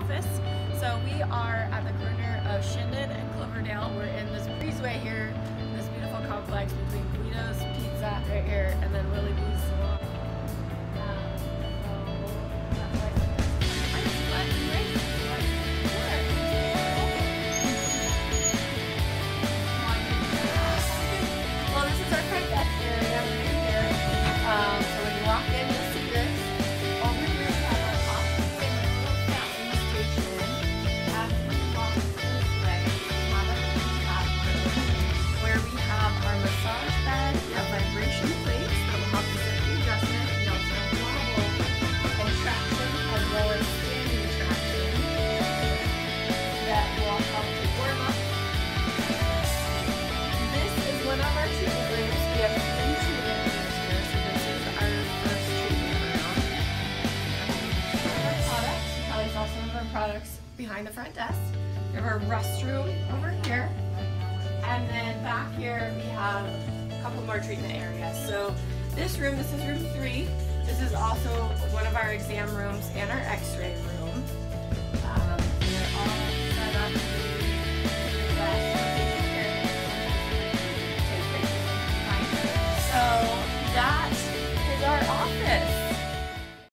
office. So we are at the corner of Chinden and Cloverdale. We're in this breezeway here, this beautiful complex between Guido's Pizza right here and then Willie Boo's Salon. of our products behind the front desk. We have our restroom over here. And then back here, we have a couple more treatment areas. So this room, this is room three. This is also one of our exam rooms and our x-ray room. Um, so that is our office.